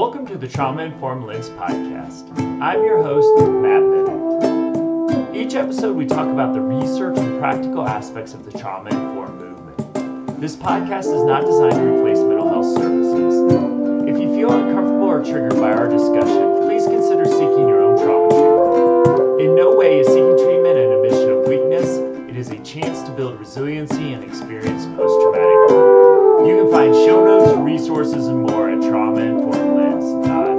Welcome to the Trauma Informed Lens podcast. I'm your host, Matt Bennett. Each episode, we talk about the research and practical aspects of the trauma informed movement. This podcast is not designed to replace mental health services. If you feel uncomfortable or triggered by our discussion, please consider seeking your own trauma treatment. In no way is seeking treatment an admission of weakness, it is a chance to build resiliency and experience post traumatic You can find show notes, resources, and more at traumainformedlens.org.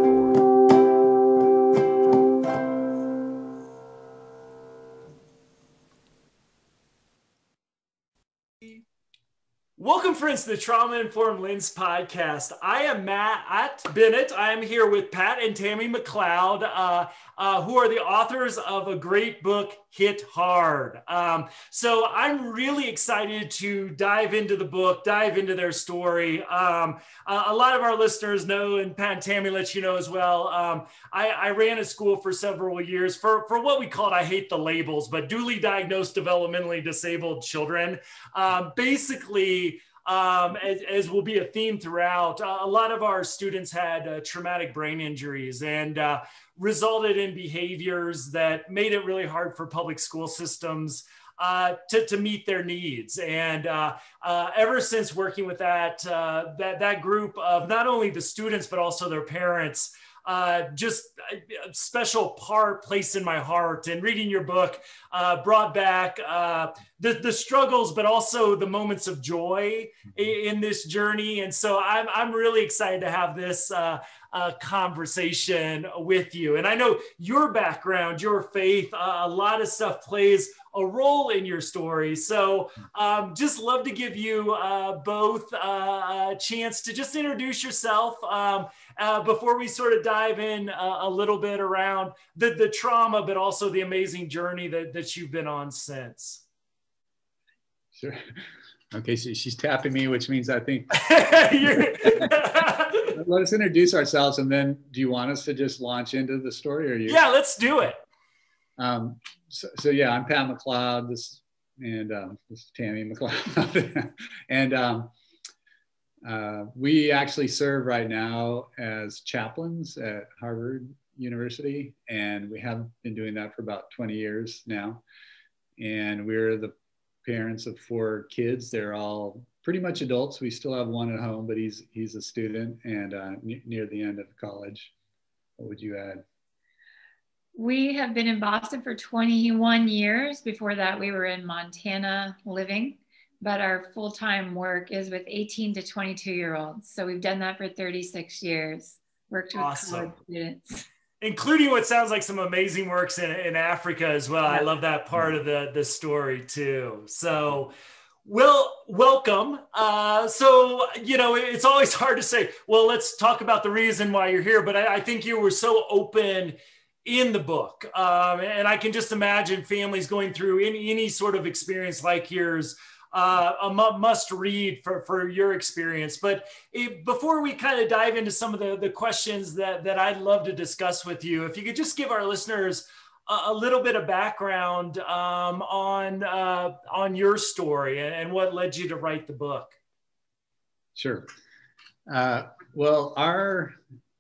To the Trauma Informed Lens podcast. I am Matt Bennett. I am here with Pat and Tammy McLeod, uh, uh, who are the authors of a great book, Hit Hard. Um, so I'm really excited to dive into the book, dive into their story. Um, uh, a lot of our listeners know, and Pat and Tammy let you know as well. Um, I, I, ran a school for several years for, for what we called, I hate the labels, but dually diagnosed developmentally disabled children. Um, basically, um, as, as, will be a theme throughout. Uh, a lot of our students had uh, traumatic brain injuries and uh, resulted in behaviors that made it really hard for public school systems uh, to, to meet their needs. And uh, uh, ever since working with that, that, that group of not only the students, but also their parents, uh, just a special part placed in my heart. And reading your book uh, brought back uh, the, the struggles, but also the moments of joy in, in, this journey. And so I'm, I'm really excited to have this uh, uh, conversation with you. And I know your background, your faith, uh, a lot of stuff plays a role in your story. So um, just love to give you uh, both uh, a chance to just introduce yourself um, uh, before we sort of dive in uh, a little bit around the, the trauma, but also the amazing journey that, that you've been on since. Sure. Okay, so she's tapping me, which means I think. Let us introduce ourselves, and then do you want us to just launch into the story, or you? Yeah, let's do it. Um, so, so, yeah, I'm Pat McLeod. This and um, this is Tammy McLeod, and um, uh, we actually serve right now as chaplains at Harvard University, and we have been doing that for about 20 years now. And we're the parents of four kids. They're all pretty much adults. We still have one at home, but he's he's a student and uh, near the end of college. What would you add? We have been in Boston for 21 years. Before that, we were in Montana living, but our full time work is with 18 to 22 year olds. So we've done that for 36 years. Worked with awesome. college students including what sounds like some amazing works in, in Africa as well. I love that part of the, the story too. So, well, welcome. Uh, so, you know, it's always hard to say, well, let's talk about the reason why you're here. But I, I think you were so open in the book. Um, and I can just imagine families going through any, any sort of experience like yours uh, a must read for, for your experience. But it, before we kind of dive into some of the, the questions that, that I'd love to discuss with you, if you could just give our listeners a, a little bit of background um, on, uh, on your story and, what led you to write the book. Sure. Uh, well, our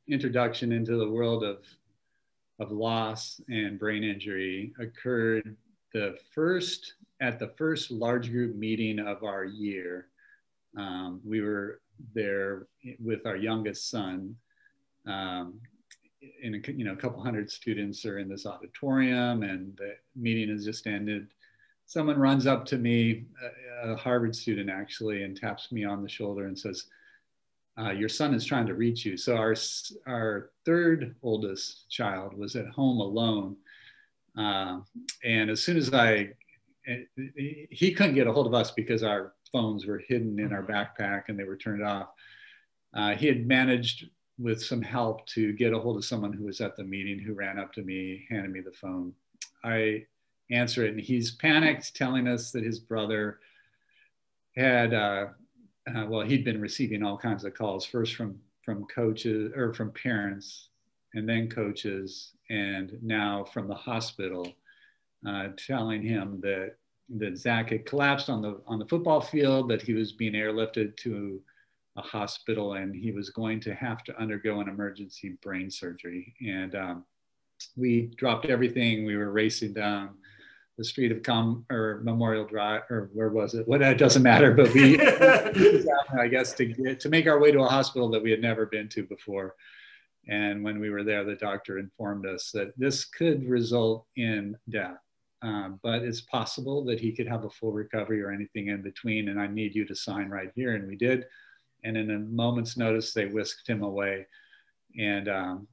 introduction into the world of, of loss and brain injury occurred the first at the first large group meeting of our year, um, we were there with our youngest son. Um, in a, you know, a couple hundred students are in this auditorium, and the meeting has just ended. Someone runs up to me, a, a Harvard student actually, and taps me on the shoulder and says, uh, "Your son is trying to reach you." So our our third oldest child was at home alone, uh, and as soon as I he couldn't get a hold of us because our phones were hidden in our backpack and they were turned off. Uh, he had managed with some help to get a hold of someone who was at the meeting who ran up to me, handed me the phone. I answer it and he's panicked, telling us that his brother had, uh, uh, well, he'd been receiving all kinds of calls, first from from coaches or from parents, and then coaches, and now from the hospital uh, telling him that that Zach had collapsed on the on the football field, that he was being airlifted to a hospital and he was going to have to undergo an emergency brain surgery. And um, we dropped everything. We were racing down the street of Com or Memorial Drive or where was it? What it doesn't matter, but we, I guess, to get, to make our way to a hospital that we had never been to before. And when we were there, the doctor informed us that this could result in death. Um, but it's possible that he could have a full recovery or anything in between. And I need you to sign right here. And we did. And in a moment's notice, they whisked him away. And um,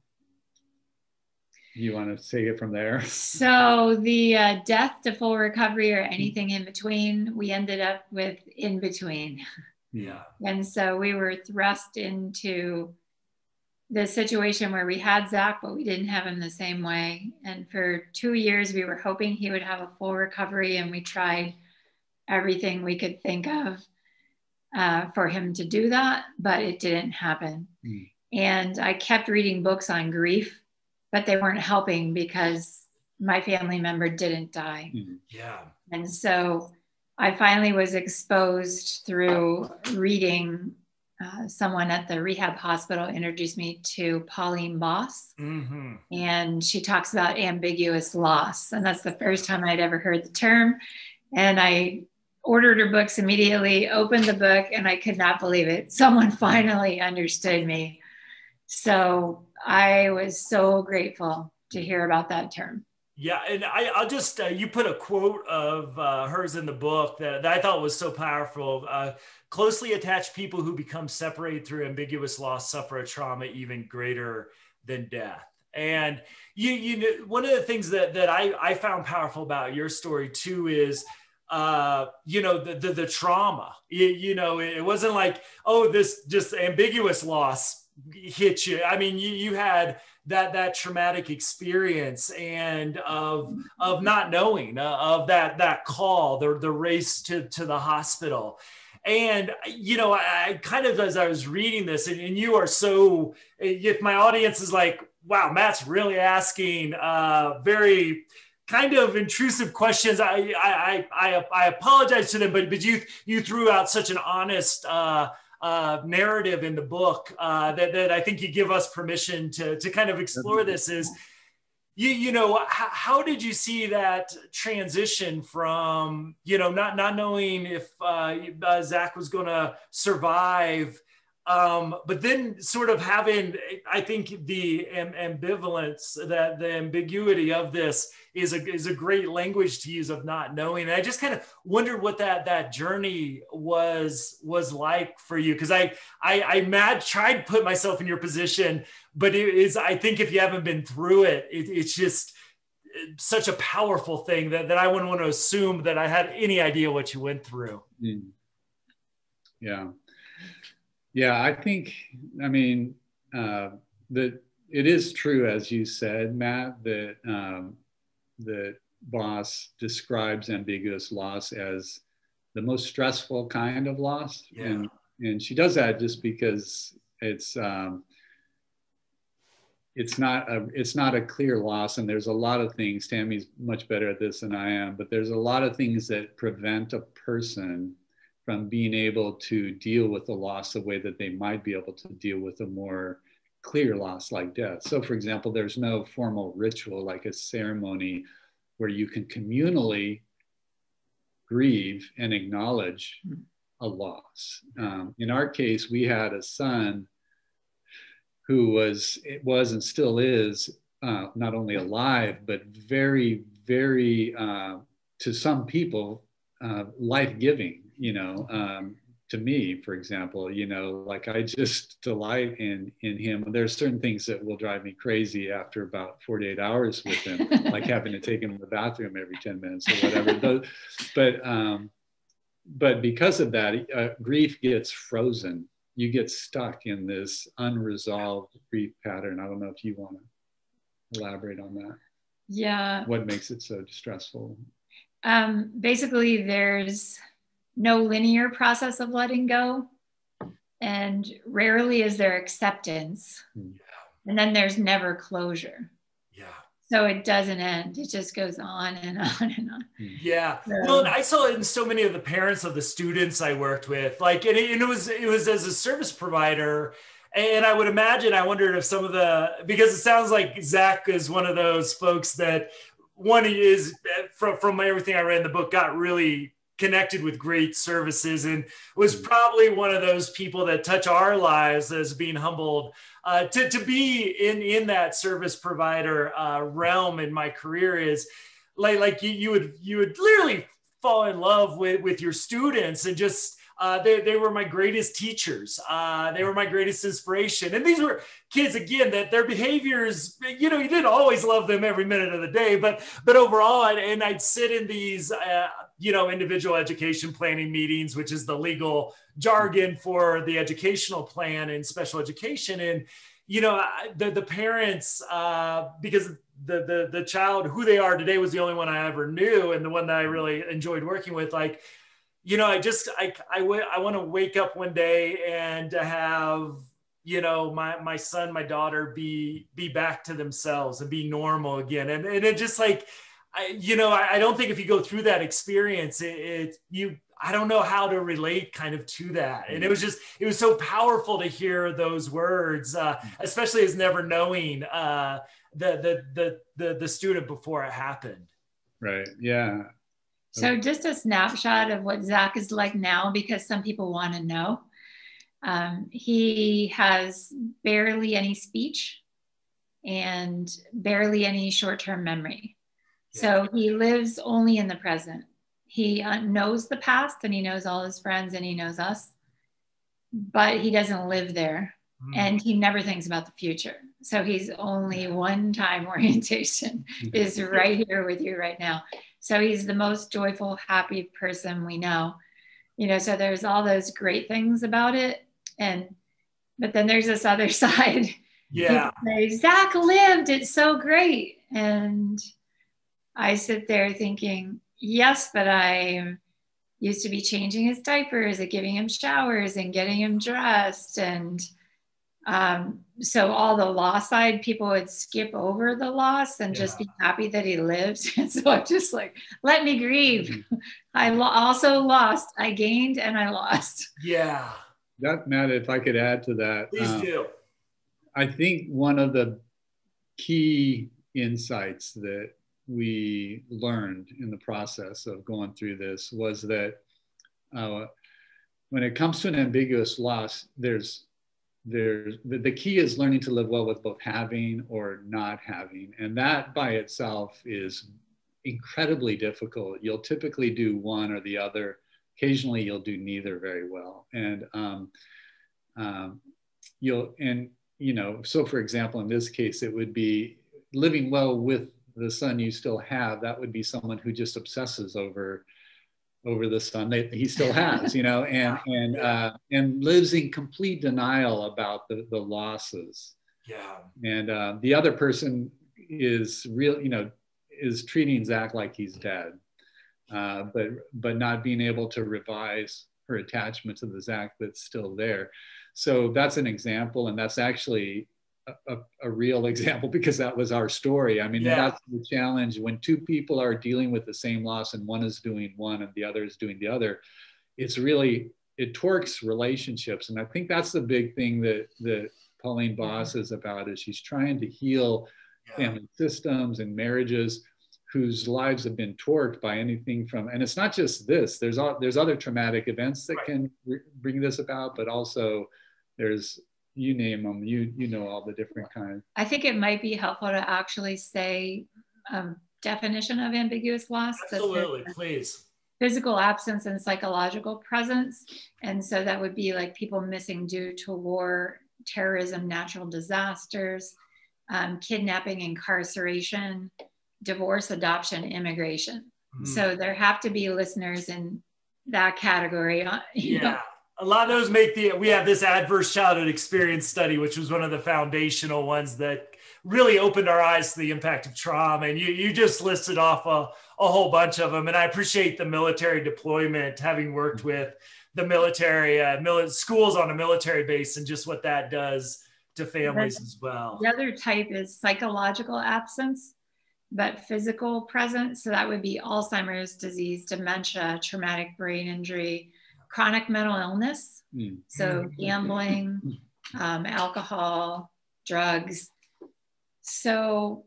you want to take it from there? So the uh, death to full recovery or anything in between, we ended up with in between. Yeah. And so we were thrust into the situation where we had Zach, but we didn't have him the same way. And for two years, we were hoping he would have a full recovery, and we tried everything we could think of uh, for him to do that, but it didn't happen. Mm. And I kept reading books on grief, but they weren't helping because my family member didn't die. Mm. Yeah. And so I finally was exposed through reading uh, someone at the rehab hospital introduced me to Pauline Boss. Mm-hmm. And she talks about ambiguous loss. And that's the first time I'd ever heard the term. And I ordered her books immediately, opened the book, and I could not believe it. Someone finally understood me. So I was so grateful to hear about that term. Yeah, and I, will just uh, you put a quote of uh, hers in the book that, that I thought was so powerful. Uh, closely attached people who become separated through ambiguous loss suffer a trauma even greater than death. And you, you know, one of the things that that I, I found powerful about your story too is uh, you know, the, the, the trauma, you, know, it wasn't like, oh, this just ambiguous loss hit you. I mean, you, you had that that traumatic experience and of of not knowing uh, of that that call the the race to to the hospital and you know I, kind of as i was reading this and, and, you are so if my audience is like wow matt's really asking uh very kind of intrusive questions i i i, I apologize to them but but you you threw out such an honest uh uh, narrative in the book uh, that, that I think you give us permission to, to kind of explore this is, you, you know, how, how did you see that transition from, you know, not, not knowing if uh, uh Zach was going to survive um, but then sort of having, I think the ambivalence, that the ambiguity of this is a, is a great language to use of not knowing. And I just kind of wondered what that, that journey was, was like for you. Cause I, I, I mad tried to put myself in your position, but it is, I think if you haven't been through it, it it's just, such a powerful thing that, that I wouldn't want to assume that I had any idea what you went through. Mm. Yeah. Yeah, I think, I mean, uh, that it is true, as you said, Matt, that um, that Boss describes ambiguous loss as the most stressful kind of loss, yeah. and and she does that just because it's um, it's not a it's not a clear loss, and there's a lot of things. Tammy's much better at this than I am, but there's a lot of things that prevent a person from being able to deal with the loss the way that they might be able to deal with a more clear loss like death. So, for example, there's no formal ritual like a ceremony where you can communally grieve and acknowledge a loss. Um, in our case, we had a son who was, it was and still is uh, not only alive, but very, very, uh, to some people, uh, life giving you know um, to me for example you know like i just delight in in him. There's certain things that will drive me crazy after about 48 hours with him like having to take him to the bathroom every 10 minutes or whatever. But um but because of that uh, grief gets frozen. You get stuck in this unresolved grief pattern. I don't know if you want to elaborate on that. Yeah. What makes it so distressful? Um basically there's no linear process of letting go. And rarely is there acceptance. Yeah. And then there's never closure. Yeah. So it doesn't end. It just goes on and on and on. Hmm. Yeah. So, well, I saw it in so many of the parents of the students I worked with. Like, and it, and it was it was as a service provider. And I would imagine, I wondered if some of the, because it sounds like Zach is one of those folks that one is eh, from, from everything I read in the book, got really connected with great services and was mm. probably one of those people that touch our lives as being humbled uh, to, to be in in that service provider uh, realm in my career is like like you, you would you would literally fall in love with with your students and just uh, they, they were my greatest teachers. Uh, they were my greatest inspiration. And these were kids, again, that their behaviors, you know, you didn't always love them every minute of the day, but, but overall, and, and I'd sit in these, uh, you know, individual education planning meetings, which is the legal jargon for the educational plan in special education. And, you know, the, the parents, uh, because the, the, the child, who they are today was the only one I ever knew. And the one that I really enjoyed working with, like, you know, I just I I, w- I want to wake up one day and have you know my my son my daughter be be back to themselves and be normal again and and it just like I you know I, I don't think if you go through that experience it, it you I don't know how to relate kind of to that. And it was just, it was so powerful to hear those words, uh, especially as never knowing uh, the, the, the, the, the student before it happened. Right. Yeah. So, just a snapshot of what Zach is like now, because some people want to know. Um, he has barely any speech and barely any short term memory. So, he lives only in the present. He uh, knows the past and he knows all his friends and he knows us, but he doesn't live there mm. and he never thinks about the future. So, he's only one time orientation is right here with you right now. So he's the most joyful, happy person we know. You know, so there's all those great things about it. And, but then there's this other side. Yeah. Say, Zach lived. It's so great. And I sit there thinking, yes, but I used to be changing his diapers and giving him showers and getting him dressed and um, so all the loss side, people would skip over the loss and yeah. just be happy that he lived. And so I'm just like, let me grieve. Mm-hmm. I lo- also lost. I gained and I lost. Yeah. That Matt, if I could add to that, please um, do. I think one of the key insights that we learned in the process of going through this was that uh, when it comes to an ambiguous loss, there's there's the, the key is learning to live well with both having or not having. And that by itself is incredibly difficult. You'll typically do one or the other. Occasionally you'll do neither very well. And um, um, you'll and you know so for example in this case it would be living well with the son you still have that would be someone who just obsesses over over the son that he still has, you know, and and uh, and lives in complete denial about the, the losses. Yeah. And uh, the other person is real, you know, is treating Zach like he's dead, uh, but but not being able to revise her attachment to the Zach that's still there. So that's an example, and that's actually a, a, real example because that was our story. I mean, yeah. that's the challenge when two people are dealing with the same loss and one is doing one and the other is doing the other. It's really it torques relationships, and I think that's the big thing that that Pauline mm-hmm. Boss is about is she's trying to heal yeah. family systems and marriages whose lives have been torqued by anything from and it's not just this there's all there's other traumatic events that right. can re- bring this about but also there's you name them you you know all the different kinds. I think it might be helpful to actually say um, definition of ambiguous loss absolutely please. physical absence and psychological presence. And so that would be like people missing due to war terrorism natural disasters um, kidnapping incarceration divorce adoption immigration. Mm. so there have to be listeners in that category uh, yeah know, a lot of those make the we have this adverse childhood experience study which was one of the foundational ones that really opened our eyes to the impact of trauma. And you you just listed off a, a whole bunch of them. And i appreciate the military deployment having worked with the military uh, schools on a military base and just what that does to families as well. The other type is psychological absence but physical presence. So that would be Alzheimer's disease, dementia, traumatic brain injury, chronic mental illness. Mm. So gambling, um, alcohol, drugs. So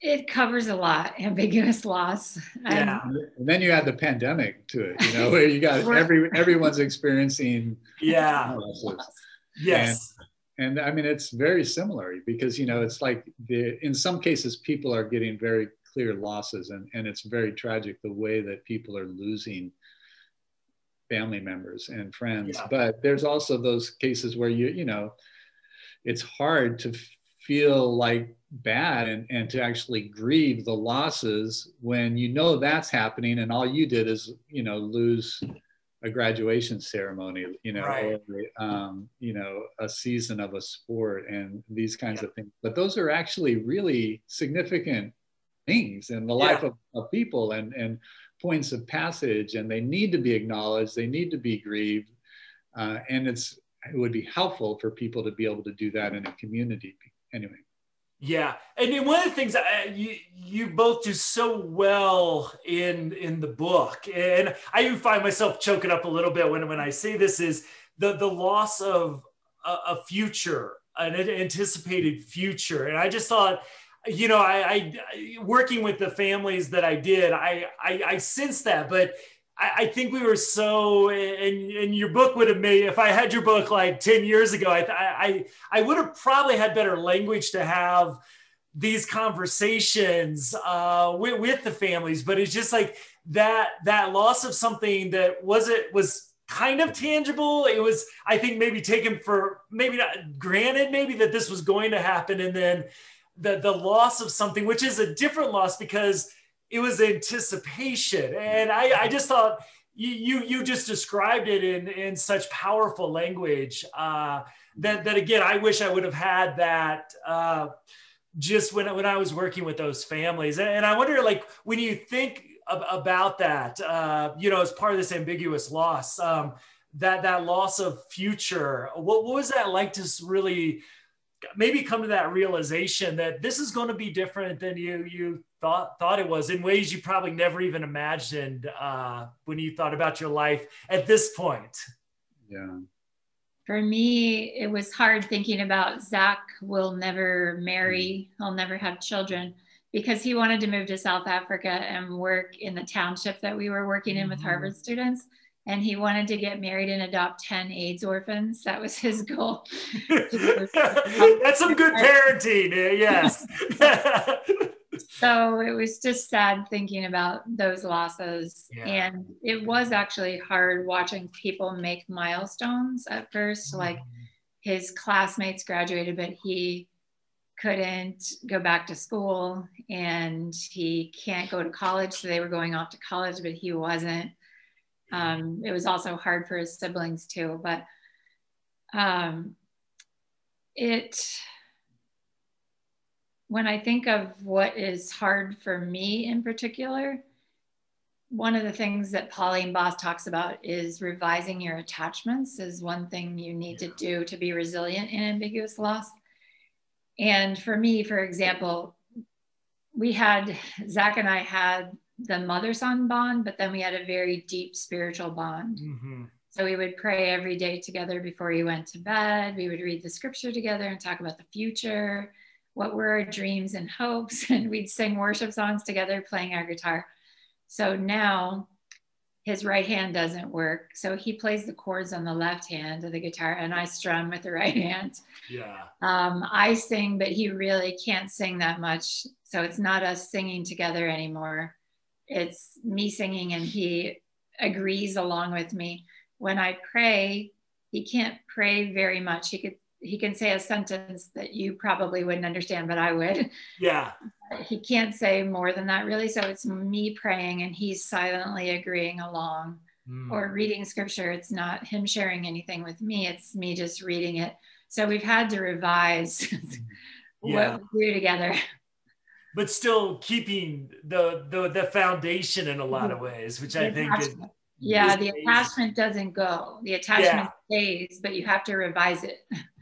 it covers a lot, ambiguous loss. Yeah. And, and then you add the pandemic to it, you know, where you got every everyone's experiencing yeah. Yes. And, and I mean it's very similar because you know it's like the in some cases people are getting very clear losses and, and it's very tragic the way that people are losing family members and friends. Yeah. But there's also those cases where you, you know, it's hard to feel like bad and, and to actually grieve the losses when you know that's happening and all you did is you know lose a graduation ceremony you know right. or um, you know a season of a sport and these kinds yeah. of things but those are actually really significant things in the life of, of people and and points of passage and they need to be acknowledged they need to be grieved uh, and it's it would be helpful for people to be able to do that in a community anyway. Yeah, and one of the things uh, you you both do so well in in the book, and I even find myself choking up a little bit when when I say this is the the loss of a, a future, an anticipated future, and I just thought you know, I, I, working with the families that I did, I I, I sensed that, but I, I, think we were so, and, and your book would have made, if I had your book like 10 years ago, I, I, I would have probably had better language to have these conversations uh, with, with the families, but it's just like that, that loss of something that wasn't, was kind of tangible. It was, I think maybe taken for, maybe not granted, maybe that this was going to happen. And then the, the loss of something, which is a different loss because it was anticipation. And I, I just thought you, you, you just described it in, in such powerful language uh, that, that again, I wish I would have had that uh, just when, when I was working with those families. And I wonder, like, when you think about that, uh, you know, as part of this ambiguous loss, um, that, that loss of future, what, what was that like to really maybe come to that realization that this is going to be different than you you thought thought it was in ways you probably never even imagined uh, when you thought about your life at this point. Yeah. For me, it was hard thinking about Zach will never marry, he'll never have children because he wanted to move to South Africa and work in the township that we were working in with mm-hmm. Harvard students. And he wanted to get married and adopt 10 AIDS orphans. That was his goal. That's some good parenting. Yes. so it was just sad thinking about those losses yeah. and it was actually hard watching people make milestones at 1st mm-hmm. like his classmates graduated but he couldn't go back to school and he can't go to college so they were going off to college but he wasn't um, it was also hard for his siblings too but um, it when I think of what is hard for me in particular, one of the things that Pauline Boss talks about is revising your attachments is one thing you need to do to be resilient in ambiguous loss. And for me, for example, we had Zach and I had the mother son bond, but then we had a very deep spiritual bond. Mm-hmm. So we would pray every day together before he went to bed. We would read the scripture together and talk about the future what were our dreams and hopes and we'd sing worship songs together playing our guitar so now his right hand doesn't work so he plays the chords on the left hand of the guitar and i strum with the right hand yeah um, i sing but he really can't sing that much so it's not us singing together anymore it's me singing and he agrees along with me when i pray he can't pray very much he could he can say a sentence that you probably wouldn't understand, but I would. Yeah. He can't say more than that, really. So it's me praying and he's silently agreeing along mm. or reading scripture. It's not him sharing anything with me, it's me just reading it. So we've had to revise yeah. what we do together. But still keeping the, the the foundation in a lot of ways, which the I think is yeah, the attachment doesn't go. The attachment yeah. stays, but you have to revise it.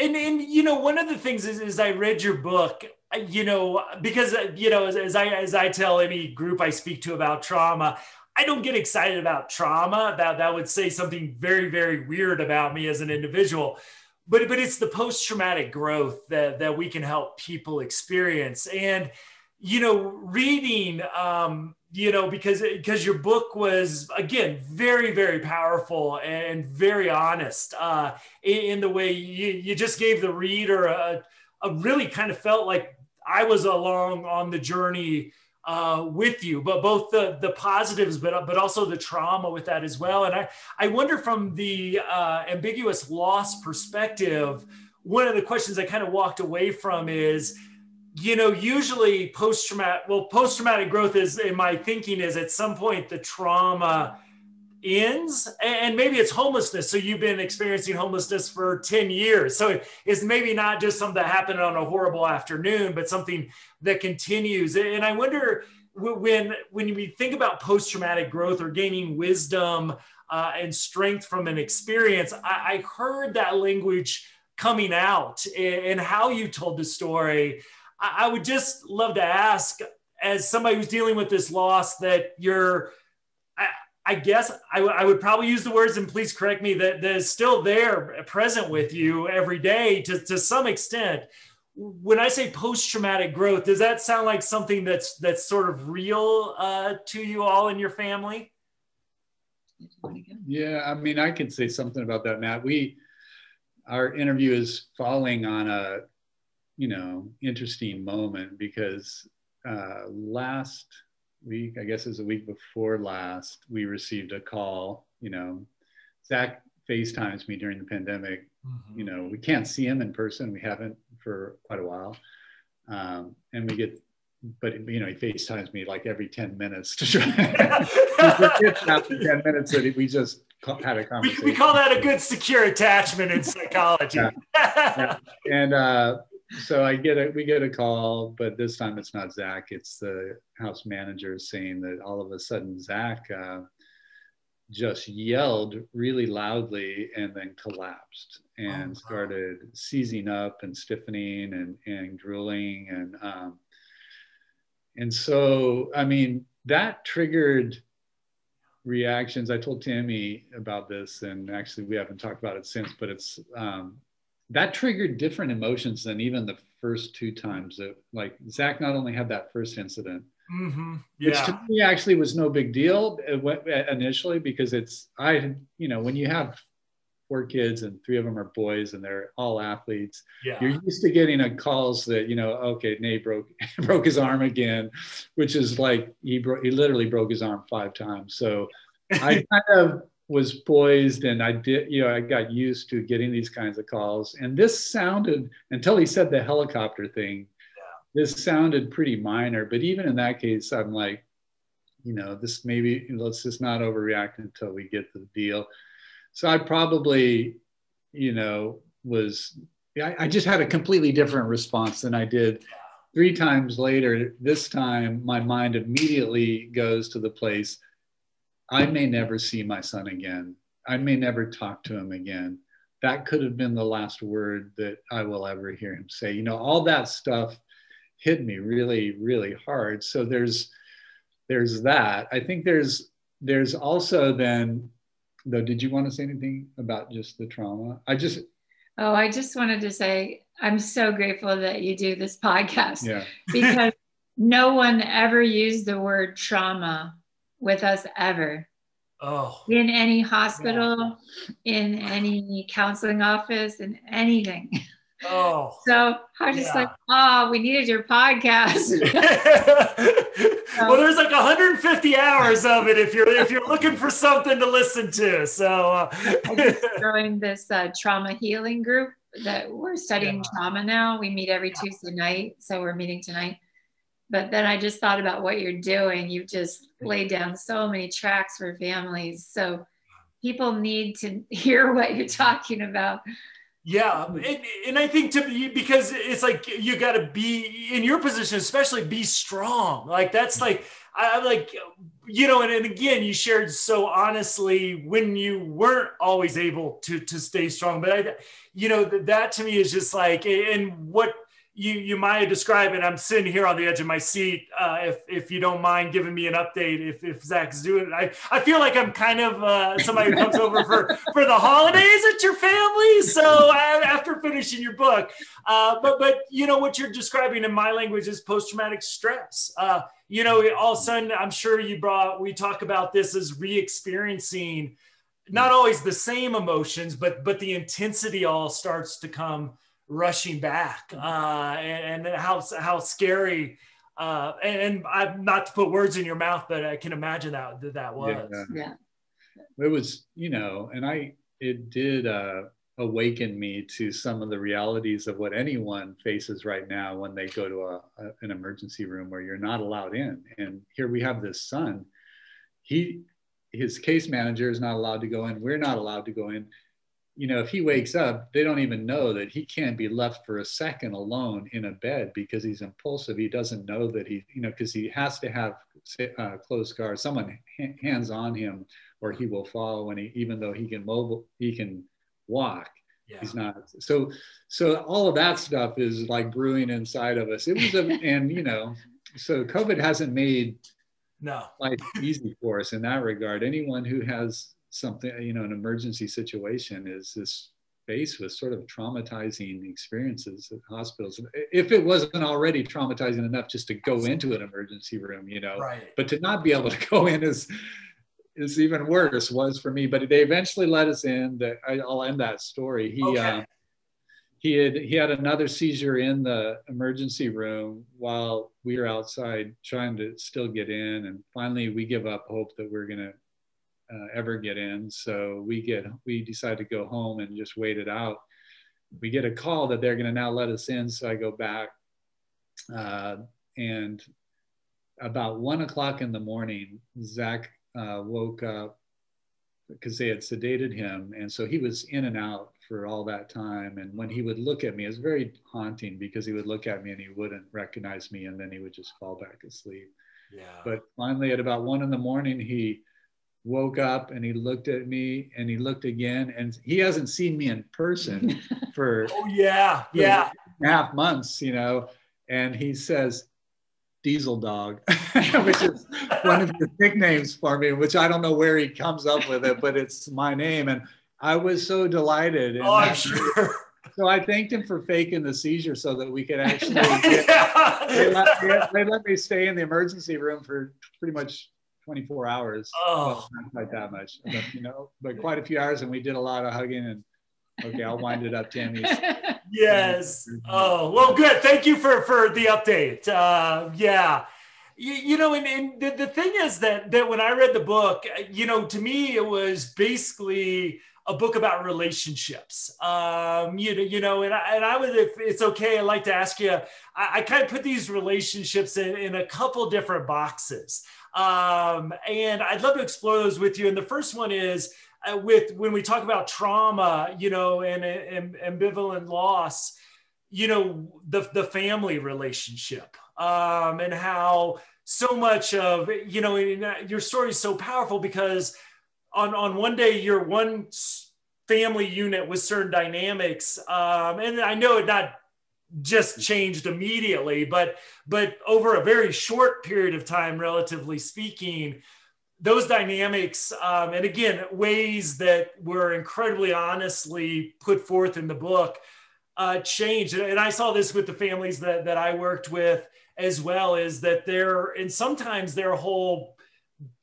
and and you know one of the things is, is I read your book you know because you know as, as I as I tell any group I speak to about trauma I don't get excited about trauma that that would say something very very weird about me as an individual but but it's the post traumatic growth that that we can help people experience. And you know reading um you know because because your book was again very very powerful and very honest uh in, in the way you you just gave the reader a, a really kind of felt like i was along on the journey uh, with you, but both the the positives, but but also the trauma with that as well. And I I wonder from the uh, ambiguous loss perspective, one of the questions I kind of walked away from is, you know, usually post traumatic, well, post traumatic growth is, in my thinking, is at some point the trauma ends and maybe it's homelessness. So you've been experiencing homelessness for 10 years. So it's maybe not just something that happened on a horrible afternoon but something that continues. And i wonder when when we think about post-traumatic growth or gaining wisdom uh, and strength from an experience I, I heard that language coming out and how you told the story. I would just love to ask, as somebody who's dealing with this loss, that you're, I, guess I w- I would probably use the words, and please correct me, that, that is still there, present with you every day to, to some extent. When I say post-traumatic growth, does that sound like something that's that's sort of real uh, to you all in your family? Yeah, I mean, I could say something about that, Matt. We, our interview is falling on a you know, interesting moment because uh, last week, I guess it was a week before last, we received a call. You know, Zach FaceTimes me during the pandemic. Mm-hmm. You know, we can't see him in person. We haven't for quite a while. Um, and we get, but you know, he FaceTimes me like every 10 minutes to try. after 10 minutes that we just had a conversation. We, we, call that a good secure attachment in psychology. yeah. Yeah. And, uh, so I get a we get a call, but this time it's not Zach. It's the house manager saying that all of a sudden Zach uh, just yelled really loudly and then collapsed and oh, started seizing up and stiffening and and drooling and um, and so I mean that triggered reactions. I told Tammy about this, and actually we haven't talked about it since, but it's um, that triggered different emotions than even the first two times that like Zach not only had that first incident, mm-hmm. yeah. which to me actually was no big deal initially because it's I you know when you have four kids and three of them are boys and they're all athletes. Yeah. You're used to getting a calls that you know okay Nate broke broke his arm again, which is like he broke he literally broke his arm five times. So I kind of was poised and I did, you know, I got used to getting these kinds of calls. And this sounded, until he said the helicopter thing, yeah. this sounded pretty minor. But even in that case, I'm like, you know, this maybe let's just not overreact until we get the deal. So I probably, you know, was, I, I just had a completely different response than I did three times later. This time, my mind immediately goes to the place I may never see my son again. I may never talk to him again. That could have been the last word that I will ever hear him say. You know, all that stuff hit me really, really hard. So there's there's that. I think there's there's also then though, did you want to say anything about just the trauma? I just Oh, I just wanted to say I'm so grateful that you do this podcast yeah. because no one ever used the word trauma with us ever. Oh. In any hospital, yeah. in any counseling office, in anything. Oh. So I was just yeah. like, oh, we needed your podcast. well, there's like 150 hours of it if you're if you're looking for something to listen to. So uh, I just joined this uh, trauma healing group that we're studying yeah. trauma now. We meet every Tuesday night, so we're meeting tonight but then I just thought about what you're doing. You've just laid down so many tracks for families. So people need to hear what you're talking about Yeah, um, and, and I think to be because it's like you got to be in your position, especially be strong. Like that's like I like you know, and, and again, you shared so honestly when you weren't always able to to stay strong. But I, you know, that, that to me is just like and what you you might describe it. I'm sitting here on the edge of my seat. Uh, if if you don't mind giving me an update, if if Zach's doing it, I I feel like I'm kind of uh, somebody who comes over for for the holidays at your family. So after finishing your book, uh, but but you know what you're describing in my language is post traumatic stress. Uh, you know, all of a sudden, I'm sure you brought. We talk about this as re-experiencing, not always the same emotions, but but the intensity all starts to come rushing back uh, and, and, how, how scary uh, and, and I'm not to put words in your mouth, but I can imagine that that, that was. Yeah. yeah. It was, you know, and I, it did uh, awaken me to some of the realities of what anyone faces right now when they go to a, a, an emergency room where you're not allowed in. And here we have this son, he, his case manager is not allowed to go in. We're not allowed to go in you know, if he wakes up, they don't even know that he can't be left for a second alone in a bed because he's impulsive. He doesn't know that he, you know, because he has to have uh, close guard, someone hands on him, or he will fall. When he, even though he can mobile, he can walk. Yeah. He's not. So, so all of that stuff is like brewing inside of us. It was a, and you know, so COVID hasn't made no life easy for us in that regard. Anyone who has something, you know, an emergency situation is this faced with sort of traumatizing experiences at hospitals. If it wasn't already traumatizing enough just to go into an emergency room, you know, right. but to not be able to go in is is even worse was for me. But they eventually let us in. That I'll end that story. He okay. uh, he had he had another seizure in the emergency room while we were outside trying to still get in, and finally we give up hope that we're gonna uh, ever get in. So we get we decide to go home and just wait it out. We get a call that they're going to now let us in. So I go back, uh, and about one o'clock in the morning, Zach uh, woke up because they had sedated him, and so he was in and out for all that time. And when he would look at me, it was very haunting because he would look at me and he wouldn't recognize me, and then he would just fall back asleep. Yeah. But finally, at about one in the morning, he woke up and he looked at me and he looked again and he hasn't seen me in person for oh yeah yeah. half months you know and he says diesel dog which is one of his nicknames for me which i don't know where he comes up with it but it's my name. And i was so delighted. Oh i'm sure. So I thanked him for faking the seizure so that we could actually get, yeah. they, let, they let me stay in the emergency room for pretty much 24 hours. Oh, not quite that much, but, you know, but quite a few hours, and we did a lot of hugging. And okay, I'll wind it up, Tammy. yes. Oh, well, good. Thank you for for the update. Uh, yeah. You, you know, and, and the, the thing is that that when I read the book, you know, to me it was basically a book about relationships. Um, you know, you know, and I, and I would, if it's okay, I'd like to ask you. I, I kind of put these relationships in, in a couple different boxes. Um, and I'd love to explore those with you. And the first one is uh, with when we talk about trauma, you know, and, and ambivalent loss, you know, the, the family relationship um, and how so much of, you know, your story is so powerful because on, on one day, you're one family unit with certain dynamics. Um, and I know it not just changed immediately but but over a very short period of time relatively speaking those dynamics um, and again ways that were incredibly honestly put forth in the book uh, changed. And i saw this with the families that, that i worked with as well is that they're and sometimes their whole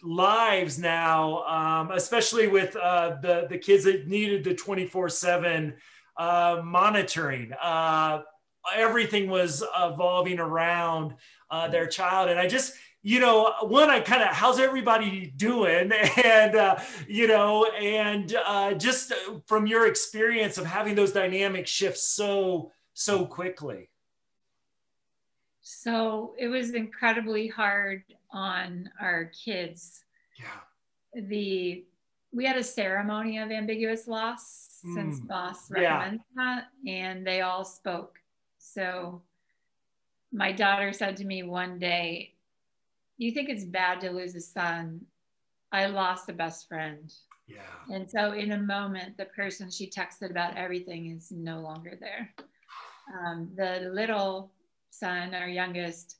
lives now um, especially with uh, the the kids that needed the 24 7 uh, monitoring uh, everything was evolving around uh, their child. And I just, you know, one, I kind of, how's everybody doing? And, uh, you know, and uh, just from your experience of having those dynamic shifts so, so quickly. So it was incredibly hard on our kids. Yeah. The we had a ceremony of ambiguous loss mm. since Boss recommended yeah. that and they all spoke so my daughter said to me one day you think it's bad to lose a son i lost a best friend yeah and so in a moment the person she texted about everything is no longer there um, the little son our youngest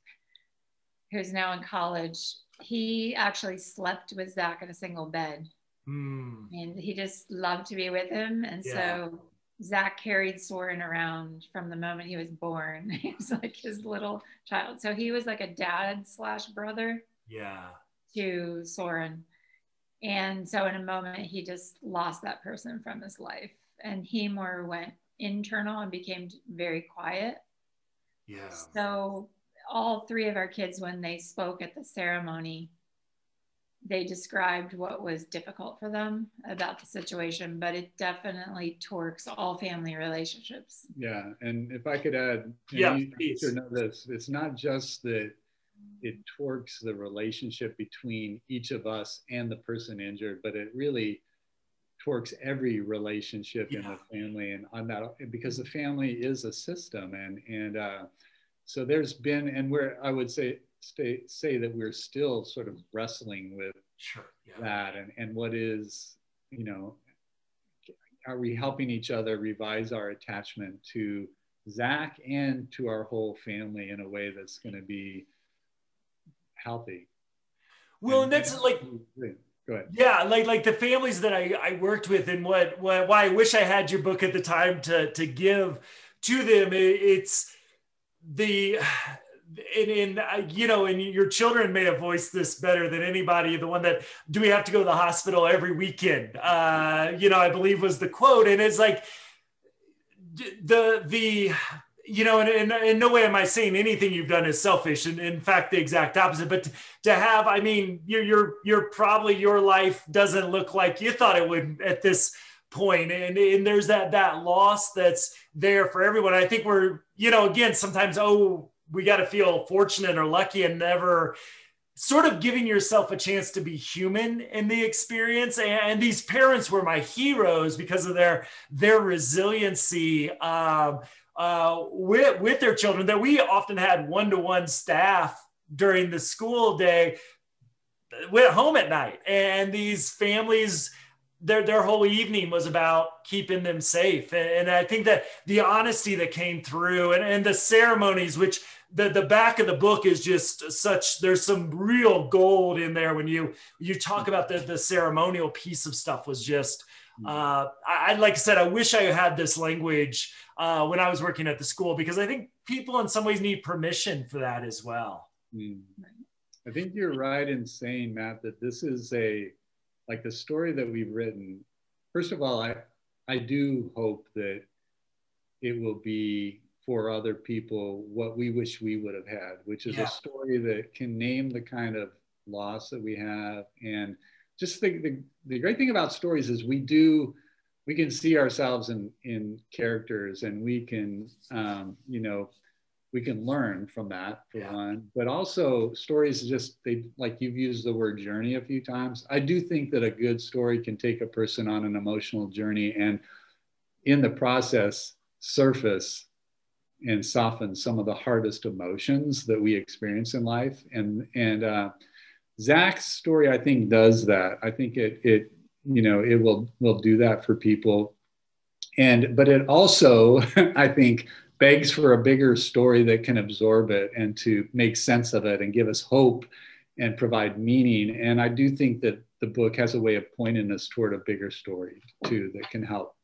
who's now in college he actually slept with zach in a single bed Mm. And he just loved to be with him. And yeah. so Zach carried Soren around from the moment he was born. he was like his little child. So he was like a dad slash brother. Yeah. To Soren. And so in a moment, he just lost that person from his life. And he more went internal and became very quiet. Yeah. So all three of our kids, when they spoke at the ceremony, they described what was difficult for them about the situation, but it definitely torques all family relationships. Yeah, and if I could add, yeah, you, you know this, it's not just that it torques the relationship between each of us and the person injured, but it really torques every relationship yeah. in the family and on that because the family is a system and and uh, so there's been and where I would say stay, say that we're still sort of wrestling with sure, yeah. that and, and what is, you know, are we helping each other revise our attachment to Zach and to our whole family in a way that's going to be healthy? Well, and, and that's like, go ahead. Yeah, like like the families that I, I worked with, and what, what why I wish I had your book at the time to to give to them. It, it's the and, and uh, you know, and your children may have voiced this better than anybody. The one that do we have to go to the hospital every weekend? Uh, you know, I believe was the quote, and it's like the the you know, and in, no way am I saying anything you've done is selfish, and in fact, the exact opposite. But to, to have, I mean, you're you're you're probably your life doesn't look like you thought it would at this point, and and there's that that loss that's there for everyone. I think we're, you know, again, sometimes oh we got to feel fortunate or lucky and never sort of giving yourself a chance to be human in the experience. And these parents were my heroes because of their their resiliency um, uh, with with their children that we often had one-to-one staff during the school day went home at night. And these families their their whole evening was about keeping them safe. And, and, i think that the honesty that came through and, and the ceremonies which the the back of the book is just such there's some real gold in there when you you talk about the the ceremonial piece of stuff was just mm. uh, I, like I said, I wish I had this language uh, when I was working at the school because I think people in some ways need permission for that as well. Mm. I think you're right in saying, Matt, that this is a like the story that we've written. First of all, I I do hope that it will be for other people what we wish we would have had, which is yeah. a story that can name the kind of loss that we have. And just the, the, the great thing about stories is we do, we can see ourselves in, in characters and we can, um, you know, we can learn from that for yeah. one, but also stories just they like you've used the word journey a few times. I do think that a good story can take a person on an emotional journey and in the process surface and soften some of the hardest emotions that we experience in life. And and uh, Zach's story, I think, does that. I think it it you know it will will do that for people. And but it also, I think, begs for a bigger story that can absorb it and to make sense of it and give us hope and provide meaning. And I do think that the book has a way of pointing us toward a bigger story too that can help.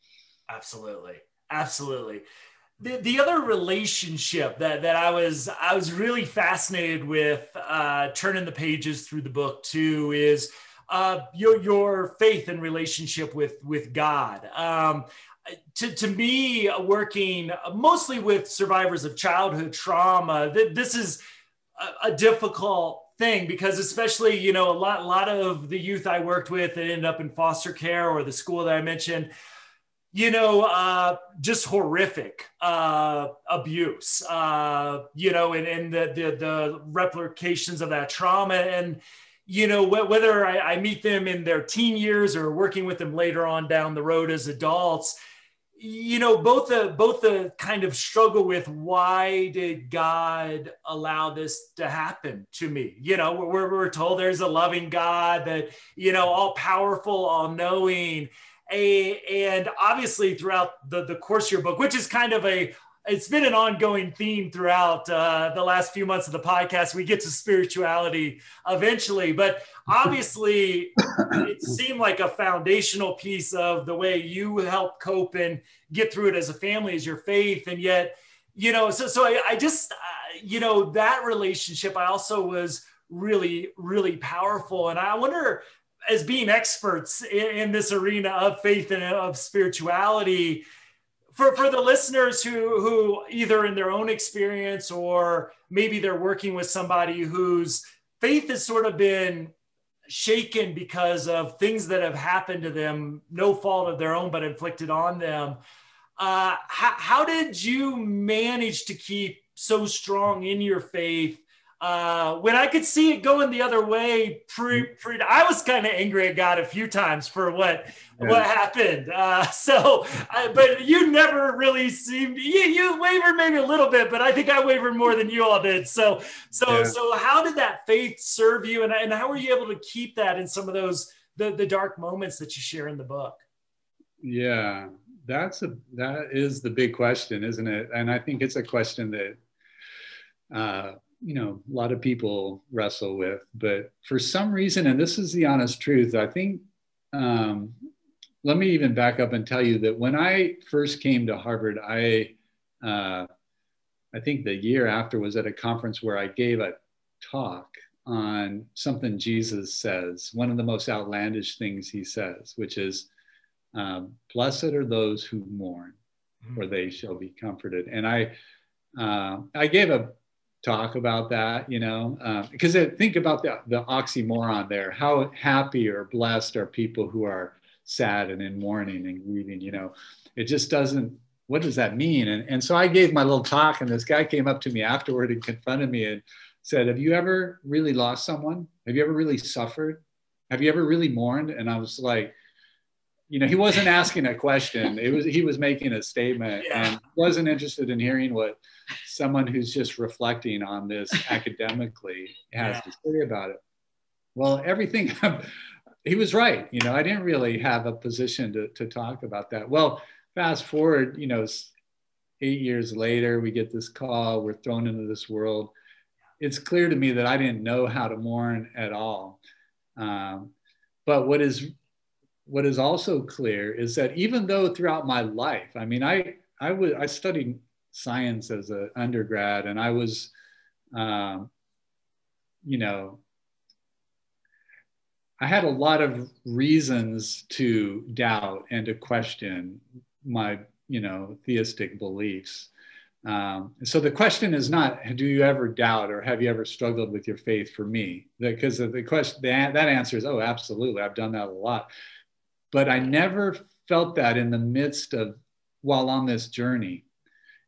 Absolutely. Absolutely the, the other relationship that, that I was I was really fascinated with uh, turning the pages through the book too is uh, your your faith and relationship with with God. Um, to, to me, working mostly with survivors of childhood trauma, th- this is a, a difficult thing because especially you know a lot a lot of the youth I worked with that ended up in foster care or the school that I mentioned you know, uh, just horrific uh, abuse, uh, you know, and, and the, the, the replications of that trauma. And, you know, wh- whether I, I meet them in their teen years or working with them later on down the road as adults, you know both the both the kind of struggle with why did god allow this to happen to me you know we're, we're told there's a loving god that you know all powerful all knowing and obviously throughout the, the course of your book which is kind of a it's been an ongoing theme throughout uh, the last few months of the podcast. We get to spirituality eventually, but obviously, it seemed like a foundational piece of the way you help cope and get through it as a family, as your faith, and yet, you know, so so I, I just, uh, you know, that relationship I also was really really powerful, and I wonder, as being experts in, in this arena of faith and of spirituality for, for the listeners who who either in their own experience or maybe they're working with somebody whose faith has sort of been shaken because of things that have happened to them no fault of their own but inflicted on them uh, how, how did you manage to keep so strong in your faith uh, when I could see it going the other way, pre, pre I was kind of angry at God a few times for what yeah. what happened. Uh, so, uh, but you never really seemed you, you wavered maybe a little bit, but I think I wavered more than you all did. So, so, yeah. so how did that faith serve you, and, and how were you able to keep that in some of those the the dark moments that you share in the book? Yeah, that's a that is the big question, isn't it? And I think it's a question that. Uh, you know a lot of people wrestle with but for some reason and this is the honest truth i think um, let me even back up and tell you that when i first came to harvard i uh, i think the year after was at a conference where i gave a talk on something jesus says one of the most outlandish things he says which is um, blessed are those who mourn for they shall be comforted. And i uh, i gave a talk about that, you know, uh, because think about the, the oxymoron there. How happy or blessed are people who are sad and in mourning and grieving, you know, it just doesn't, what does that mean? And, and so I gave my little talk and this guy came up to me afterward and confronted me and said, have you ever really lost someone? Have you ever really suffered? Have you ever really mourned? And I was like, you know, he wasn't asking a question. It was he was making a statement yeah. and wasn't interested in hearing what someone who's just reflecting on this academically has yeah. to say about it. Well, everything he was right. You know, I didn't really have a position to, to talk about that. Well, fast forward, you know, eight years later, we get this call, we're thrown into this world. It's clear to me that I didn't know how to mourn at all. Um, but what is what is also clear is that even though throughout my life, I mean, I I I studied science as an undergrad, and I was, um, you know, I had a lot of reasons to doubt and to question my, you know, theistic beliefs. Um, so the question is not, do you ever doubt or have you ever struggled with your faith for me? Because the, the question, the, that answer is, oh, absolutely. I've done that a lot but I never felt that in the midst of while on this journey.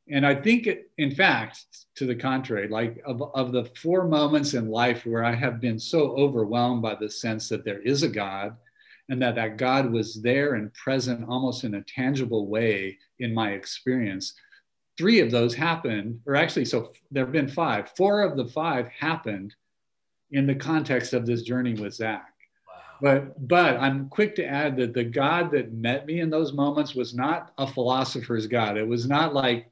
And I think, it, in fact, to the contrary, like of, of the four moments in life where I have been so overwhelmed by the sense that there is a God and that that God was there and present almost in a tangible way in my experience, three of those happened, or actually, so there have been five. Four of the five happened in the context of this journey with Zach. But but I'm quick to add that the God that met me in those moments was not a philosopher's God. It was not like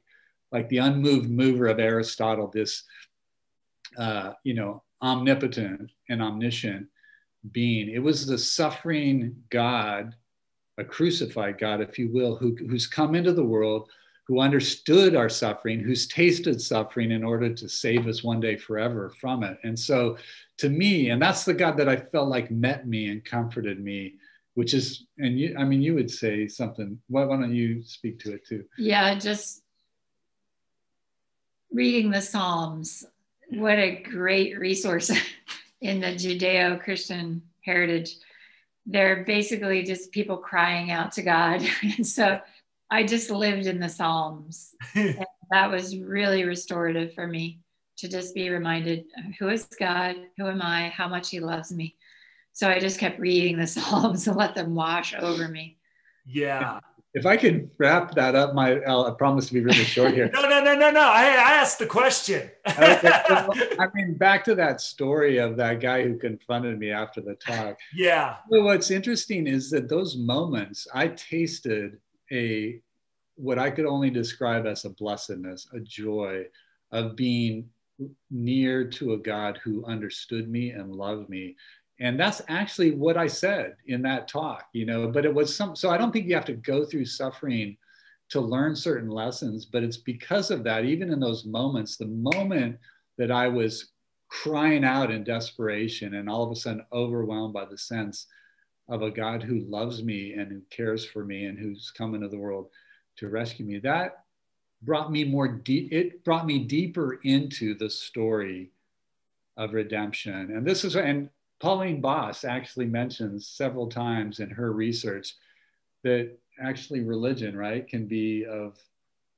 like the unmoved mover of Aristotle, this uh, you know omnipotent and omniscient being. It was the suffering God, a crucified God, if you will, who, who's come into the world, who understood our suffering, who's tasted suffering in order to save us one day forever from it. And so to me, and that's the God that I felt like met me and comforted me, which is, and you, I mean, you would say something. Why, why don't you speak to it too? Yeah, just reading the Psalms. What a great resource in the Judeo Christian heritage. They're basically just people crying out to God. and so I just lived in the Psalms. that was really restorative for me. to just be reminded who is God, who am I, how much He loves me. So I just kept reading the Psalms and let them wash over me. Yeah. If I could wrap that up, my I promise to be really short here. no, no, no, no, no. I, I asked the question. okay. I mean, back to that story of that guy who confronted me after the talk. Yeah. Well, what's interesting is that those moments I tasted a what I could only describe as a blessedness, a joy of being near to a God who understood me and loved me. And that's actually what I said in that talk, you know, but it was some, so I don't think you have to go through suffering to learn certain lessons, but it's because of that, even in those moments, the moment that I was crying out in desperation and all of a sudden overwhelmed by the sense of a God who loves me and who cares for me and who's come into the world to rescue me. That brought me more deep, it brought me deeper into the story of redemption. And this is, and Pauline Boss actually mentions several times in her research that actually religion, right, can be of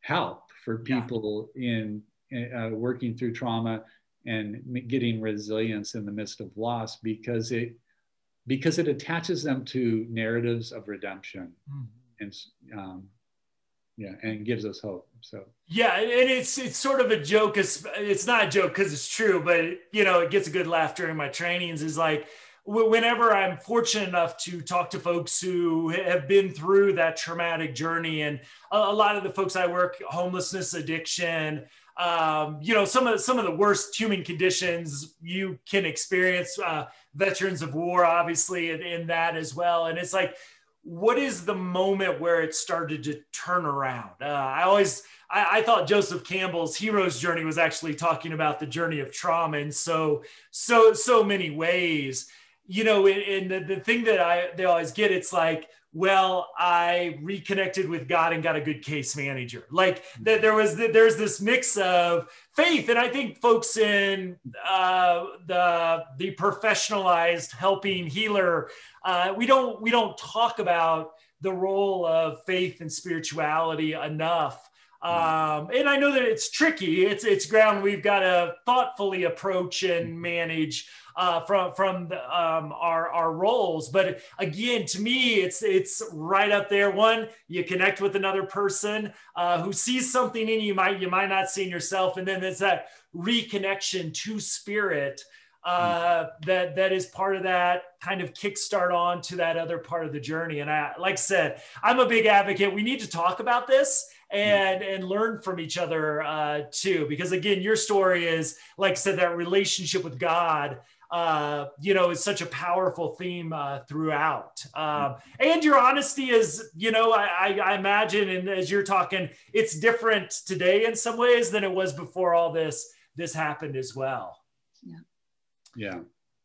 help for people yeah. in uh, working through trauma and getting resilience in the midst of loss because it because it attaches them to narratives of redemption mm-hmm. and um, yeah and gives us hope so. Yeah and it's it's sort of a joke it's, it's not a joke because it's true but you know it gets a good laugh during my trainings is like whenever i'm fortunate enough to talk to folks who have been through that traumatic journey and a, a lot of the folks i work homelessness addiction um, you know some of some of the worst human conditions you can experience uh, veterans of war obviously in, in that as well and it's like what is the moment where it started to turn around? Uh, I always, I, I, thought Joseph Campbell's hero's journey was actually talking about the journey of trauma in so, so, so many ways. You know, and, the, the thing that I they always get, it's like, well, I reconnected with God and got a good case manager. Like that, there was there's this mix of faith, and I think folks in uh, the the professionalized helping healer, uh, we don't we don't talk about the role of faith and spirituality enough. Um, and I know that it's tricky. It's it's ground we've got to thoughtfully approach and manage uh, from from the, um, our our roles. But again, to me, it's it's right up there. One, you connect with another person uh, who sees something in you, you might you might not see in yourself, and then there's that reconnection to spirit. Uh, that that is part of that kind of kickstart on to that other part of the journey. And I, like I said, I'm a big advocate. We need to talk about this and and learn from each other uh, too, because again, your story is like I said, that relationship with God uh, you know, is such a powerful theme uh, throughout. Um, and your honesty is, you know, I, I, imagine, and as you're talking, it's different today in some ways than it was before all this this happened as well. Yeah. Yeah.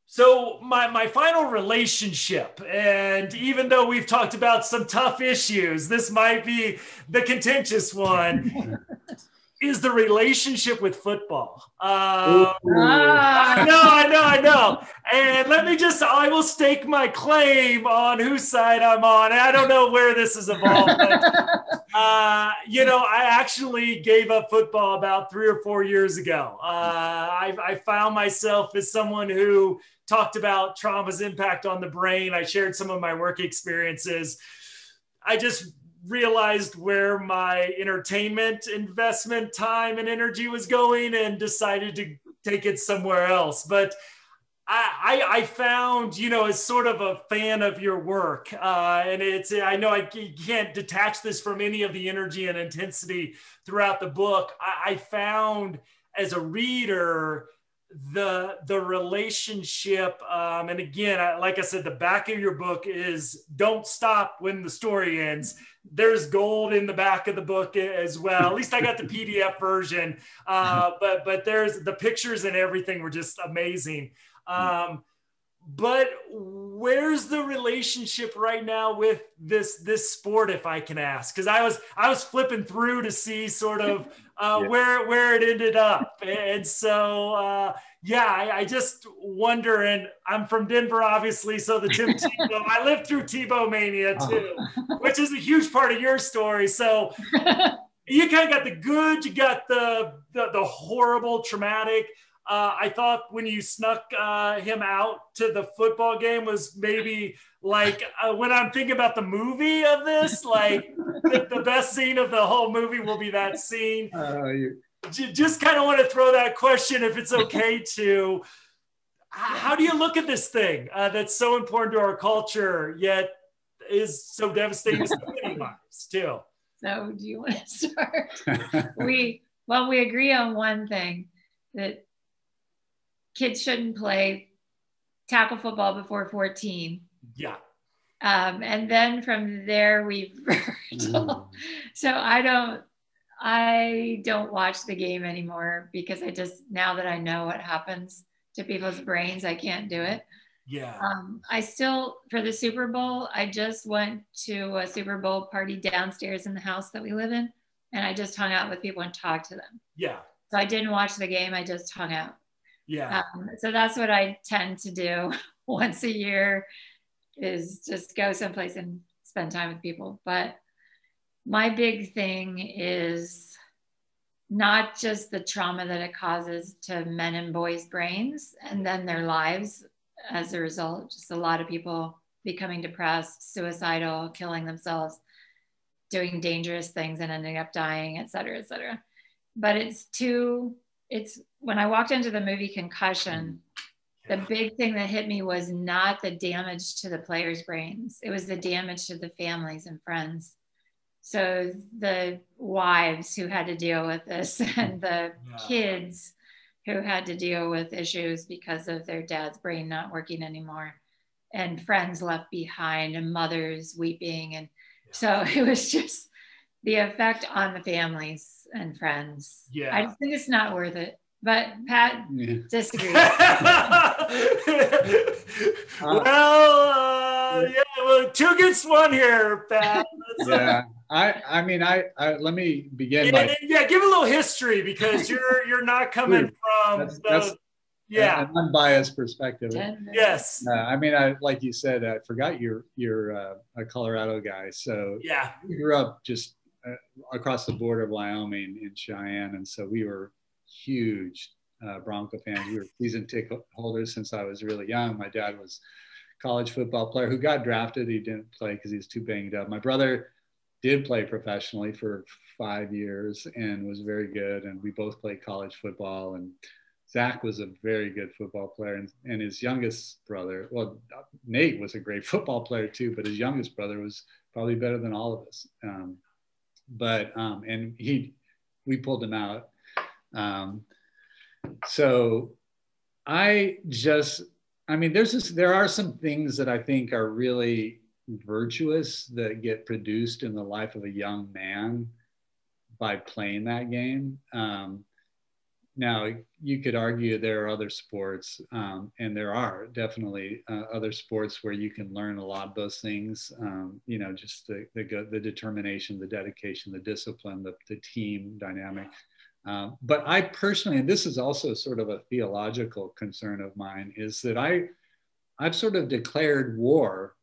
So my my final relationship, and even though we've talked about some tough issues, this might be the contentious one. is the relationship with football. Um, I know, I know, I know. And let me just, I will stake my claim on whose side I'm on. I don't know where this is evolved. But, uh, you know, I actually gave up football about three or four years ago. Uh, I, I found myself as someone who talked about trauma's impact on the brain. I shared some of my work experiences. I just realized where my entertainment investment time and energy was going and decided to take it somewhere else. But I, I, found, you know, as sort of a fan of your work, uh, and it's, I know I can't detach this from any of the energy and intensity throughout the book. I, I found as a reader, the the relationship um, and again I, like i said the back of your book is don't stop when the story ends there's gold in the back of the book as well. At least i got the pdf version. Uh, but but there's the pictures and everything were just amazing. Um, but where's the relationship right now with this this sport if i can ask? Because i was i was flipping through to see sort of uh, yeah. where where it ended up. And so uh, yeah I, I, just wonder and i'm from denver obviously so the tim tebow i lived through tebow mania oh. too which is a huge part of your story so you kind of got the good, you got the the, the horrible, traumatic. Uh, I thought when you snuck uh, him out to the football game was maybe like uh, when I'm thinking about the movie of this, like the, the, best scene of the whole movie will be that scene. Uh, just kind of want to throw that question if it's okay to. How do you look at this thing uh, that's so important to our culture, yet is so devastating to so many lives too? So, do you want to start? we well, we agree on one thing that kids shouldn't play tackle football before 14. Yeah. Um, and then from there we mm. so I don't I don't watch the game anymore because I just now that I know what happens to people's brains, I can't do it. Yeah. Um, I still for the Super Bowl, I just went to a Super Bowl party downstairs in the house that we live in, and I just hung out with people and talked to them. Yeah. So I didn't watch the game. I just hung out. Yeah. Um, so that's what I tend to do once a year is just go someplace and spend time with people. But my big thing is not just the trauma that it causes to men and boys' brains and then their lives as a result. Just a lot of people becoming depressed, suicidal, killing themselves, doing dangerous things and ending up dying, et cetera, et cetera. But it's too it's when I walked into the movie Concussion, the big thing that hit me was not the damage to the players' brains, it was the damage to the families and friends. So the wives who had to deal with this and the yeah. kids who had to deal with issues because of their dad's brain not working anymore and friends left behind and mothers weeping and yeah. so it was just the effect on the families and friends. Yeah. I just think it's not worth it. But Pat yeah. disagrees. well, uh, yeah, well, two gets one here, Pat. yeah. I, I mean, I, I let me begin. Yeah, by, yeah, give a little history because you're you're not coming from that's, the, that's yeah an unbiased perspective. Yes. Uh, I mean, I like you said, I forgot you're you're uh, a Colorado guy, so yeah, you grew up just uh, across the border of Wyoming in Cheyenne, and so we were huge uh, Bronco fans. We were season ticket holders since I was really young. My dad was college football player who got drafted. He didn't play because he was too banged up. My brother did play professionally for five years and was very good. And we both played college football. And Zach was a very good football player. And, and his youngest brother, well, Nate was a great football player too, but his youngest brother was probably better than all of us. Um, but um, and he we pulled him out. Um, so I just I mean there's this, there are some things that I think are really virtuous that get produced in the life of a young man by playing that game. Um, now, you could argue there are other sports, um, and there are definitely uh, other sports where you can learn a lot of those things. Um, you know, just the, the, the determination, the dedication, the discipline, the, the team dynamic. Um, but I personally, and this is also sort of a theological concern of mine, is that I, I've sort of declared war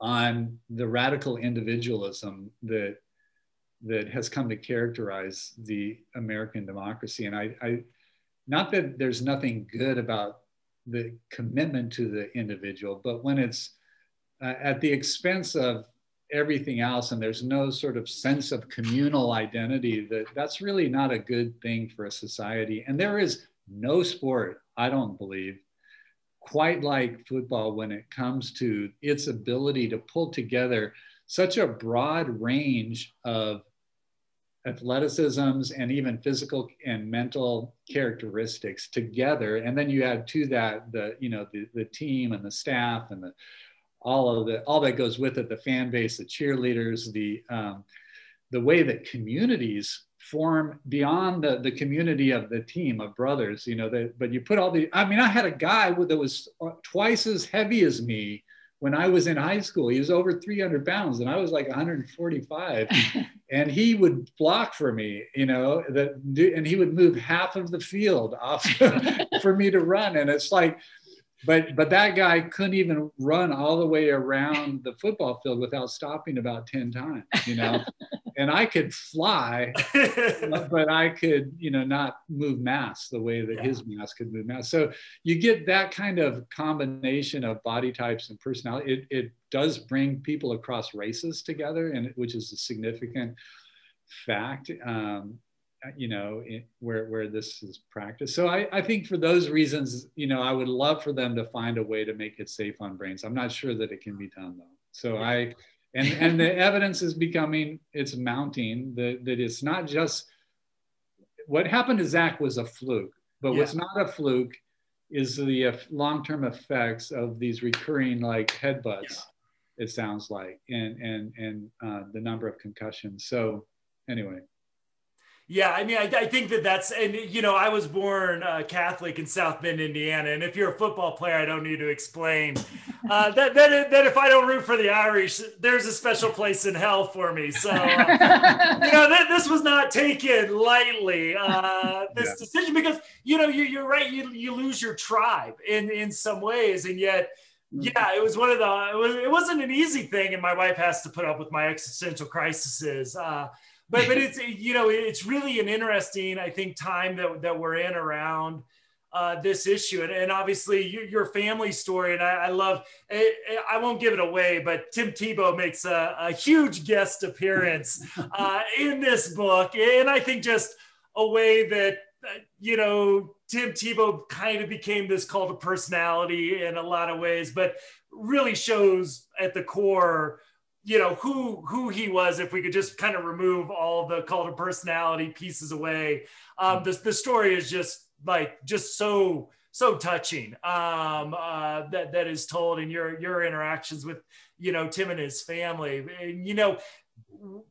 on the radical individualism that that has come to characterize the American democracy. And I, I, not that there's nothing good about the commitment to the individual, but when it's uh, at the expense of everything else and there's no sort of sense of communal identity that that's really not a good thing for a society and there is no sport i don't believe quite like football when it comes to its ability to pull together such a broad range of athleticisms and even physical and mental characteristics together. And then you add to that the you know the, the team and the staff and the all of the all that goes with it the fan base the cheerleaders the um, the way that communities form beyond the, the community of the team of brothers you know that but you put all the i mean i had a guy that was uh, twice as heavy as me when I was in high school. He was over 300 pounds and I was like 145. and he would block for me, you know, that and he would move half of the field off for me to run. And it's like, but but that guy couldn't even run all the way around the football field without stopping about 10 times, you know. and I could fly, but I could, you know, not move mass the way that yeah. his mass could move mass. So you get that kind of combination of body types and personality. It, it does bring people across races together, and which is a significant fact. Um, you know, in, where where this is practiced. So I, I think for those reasons, you know, I would love for them to find a way to make it safe on brains. I'm not sure that it can be done though. So I and and the evidence is becoming it's mounting that that it's not just what happened to Zach was a fluke, but yeah. what's not a fluke is the uh, long-term effects of these recurring like headbutts. Yeah. It sounds like, and and and uh, the number of concussions. So anyway, yeah, I mean, I, I, think that that's, and you know, I was born uh, Catholic in South Bend, Indiana, and if you're a football player, I don't need to explain uh, that, that that if I don't root for the Irish, there's a special place in hell for me. So, uh, you know, th- this was not taken lightly. Uh, this yeah. decision because you know you, you're right, you you lose your tribe in in some ways, and yet mm-hmm. yeah, it was one of the it, was, it wasn't an easy thing, and my wife has to put up with my existential crises. Uh, but but it's you know it's really an interesting I think time that that we're in around. Uh, this issue and, and obviously you, your family story and I, I love it, it, I won't give it away but Tim Tebow makes a, a huge guest appearance uh, in this book and I think just a way that uh, you know Tim Tebow kind of became this cult of personality in a lot of ways but really shows at the core you know who who he was if we could just kind of remove all the cult of personality pieces away. Um the, the story is just like just so so touching um uh that that is told in your your interactions with you know tim and his family. And you know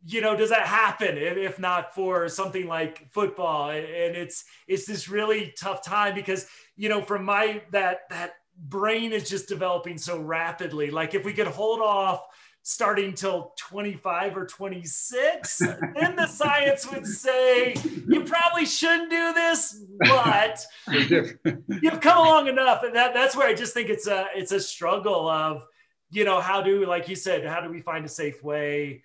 you know does that happen if, if not for something like football? And it's it's this really tough time because you know from my that that brain is just developing so rapidly. Like if we could hold off starting till 25 or 26 then the science would say you probably shouldn't do this but you've come along enough. And that, that's where i just think it's a it's a struggle of you know how do like you said how do we find a safe way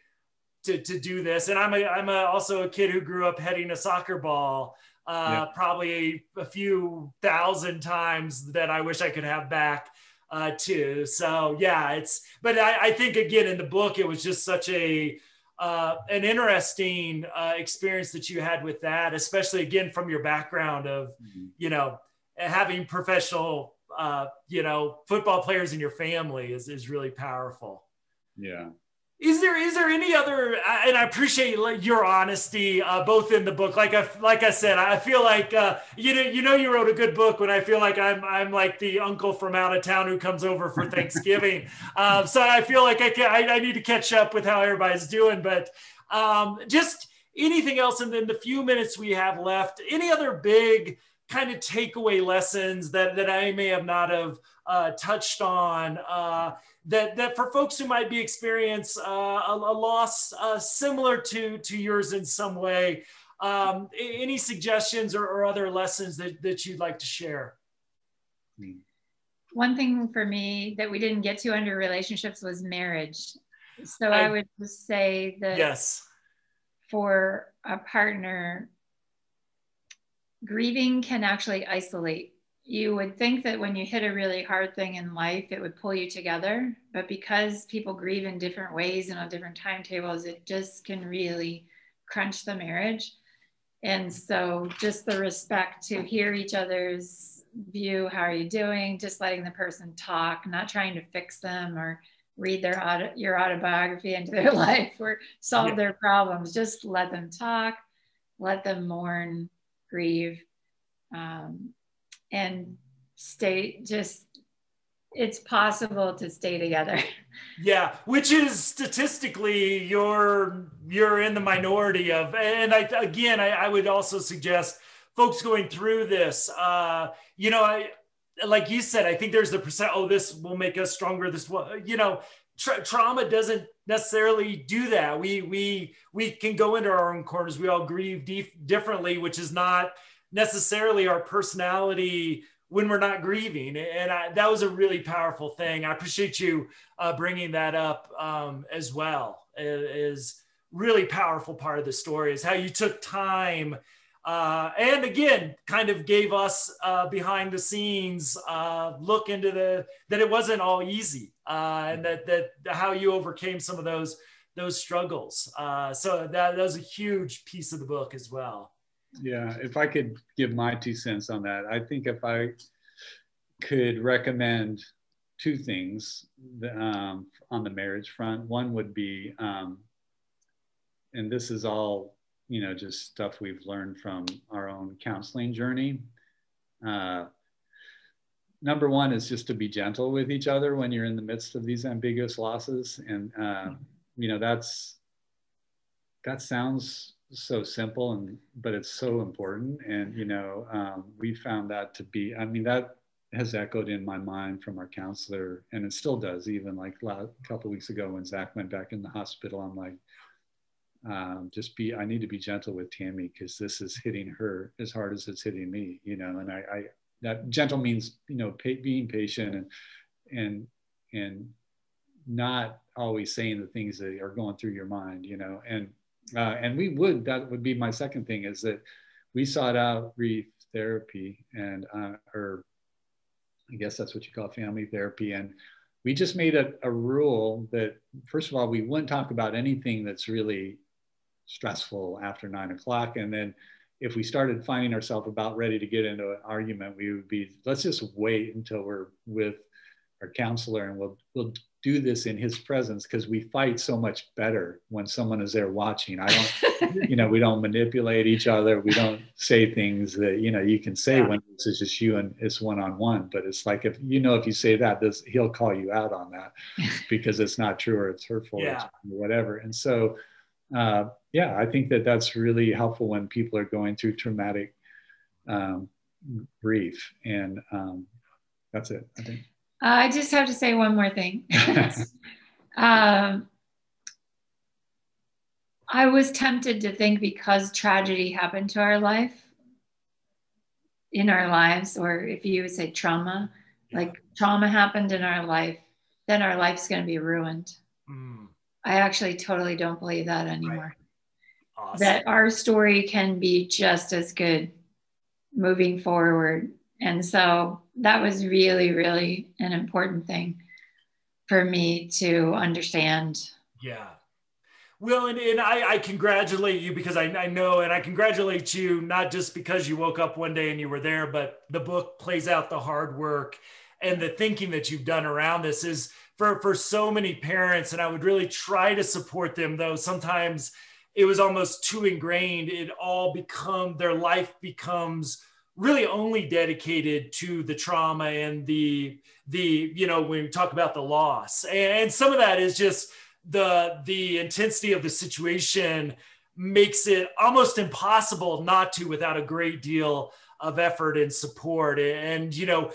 to, to do this? And i'm a i'm a, also a kid who grew up heading a soccer ball uh, yeah. probably a, a few thousand times that i wish i could have back uh, too. So yeah, it's. But I, I, think again in the book it was just such a uh, an interesting uh, experience that you had with that, especially again from your background of mm-hmm. you know having professional uh, you know football players in your family is is really powerful. Yeah. Is there is there any other? And I appreciate your honesty, uh, both in the book. Like I like I said, I feel like uh, you know you know you wrote a good book when I feel like I'm I'm like the uncle from out of town who comes over for Thanksgiving. um, so I feel like I, can, I, I need to catch up with how everybody's doing. But um, just anything else, and then the few minutes we have left, any other big kind of takeaway lessons that that I may have not have uh, touched on. Uh, that that for folks who might be experience uh, a, a, loss uh, similar to to yours in some way, um, any suggestions or, or, other lessons that, that you'd like to share? One thing for me that we didn't get to under relationships was marriage. So I, I would just say that yes, for a partner, grieving can actually isolate you would think that when you hit a really hard thing in life, it would pull you together. But because people grieve in different ways and on different timetables, it just can really crunch the marriage. And so, just the respect to hear each other's view how are you doing? Just letting the person talk, not trying to fix them or read their auto, your autobiography into their life or solve yeah. their problems. Just let them talk, let them mourn, grieve. Um, and stay just it's possible to stay together yeah which is statistically you're you're in the minority of and i again i, I would also suggest folks going through this uh you know i like you said i think there's the percent oh this will make us stronger this will you know tra- trauma doesn't necessarily do that we we we can go into our own corners we all grieve differently which is not necessarily our personality when we're not grieving. And I, that was a really powerful thing. I appreciate you uh, bringing that up um, as well. Is really powerful part of the story is how you took time uh, and again kind of gave us uh, behind the scenes uh, look into the that it wasn't all easy uh, and that that how you overcame some of those those struggles. Uh, so that, that was a huge piece of the book as well. Yeah if i could give my two cents on that i think if i could recommend two things um, on the marriage front one would be um, and this is all you know just stuff we've learned from our own counseling journey. Uh, number one is just to be gentle with each other when you're in the midst of these ambiguous losses. And uh, you know that's that sounds so simple and but it's so important. And you know um, we found that to be i mean that has echoed in my mind from our counselor and it still does even like a couple weeks ago when zach went back in the hospital i'm like um, just be i need to be gentle with tammy because this is hitting her as hard as it's hitting me you know and i, I that gentle means you know pay, being patient and and and not always saying the things that are going through your mind you know and uh, and we would that would be my second thing is that we sought out grief therapy and uh, or i guess that's what you call family therapy and we just made a, a rule that first of all we wouldn't talk about anything that's really stressful after nine o'clock. And then if we started finding ourselves about ready to get into an argument, we would be, let's just wait until we're with our counselor and we'll, we'll do this in his presence because we fight so much better when someone is there watching. I don't, you know, we don't manipulate each other. We don't say things that, you know, you can say yeah. when it's just you and it's one-on-one, but it's like, if you know, if you say that, this, he'll call you out on that because it's not true or it's hurtful yeah. or whatever. And so, uh, yeah, I think that that's really helpful when people are going through traumatic um, grief. And um, that's it, I think. I just have to say one more thing. um, I was tempted to think because tragedy happened to our life, in our lives, or if you would say trauma, like trauma happened in our life, then our life's going to be ruined. Mm. I actually totally don't believe that anymore. Awesome. That our story can be just as good moving forward. And so that was really, really an important thing for me to understand. Yeah. Well, and, and I, I congratulate you because I, I know, and I congratulate you not just because you woke up one day and you were there, but the book plays out the hard work and the thinking that you've done around this is for for so many parents and i would really try to support them though sometimes it was almost too ingrained. It all become their life becomes really only dedicated to the trauma and the the you know when we talk about the loss. And some of that is just the the intensity of the situation makes it almost impossible not to without a great deal of effort and support. And you know